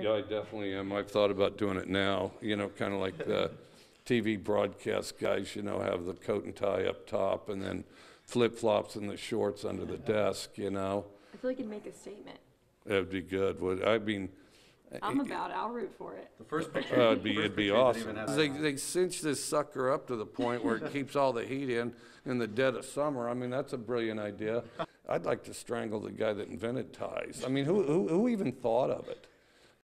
Yeah, I definitely am. I've thought about doing it now, you know, kind of like the TV broadcast guys, you know, have the coat and tie up top and then flip-flops and the shorts under the desk, you know? I feel like it'd make a statement. That'd be good, would, I mean, I'm about it. I'll root for it. The first picture. uh, it'd be, it'd be awesome. even They, they cinch this sucker up to the point where it keeps all the heat in, in the dead of summer. I mean, that's a brilliant idea. I'd like to strangle the guy that invented ties. I mean, who, who, who even thought of it?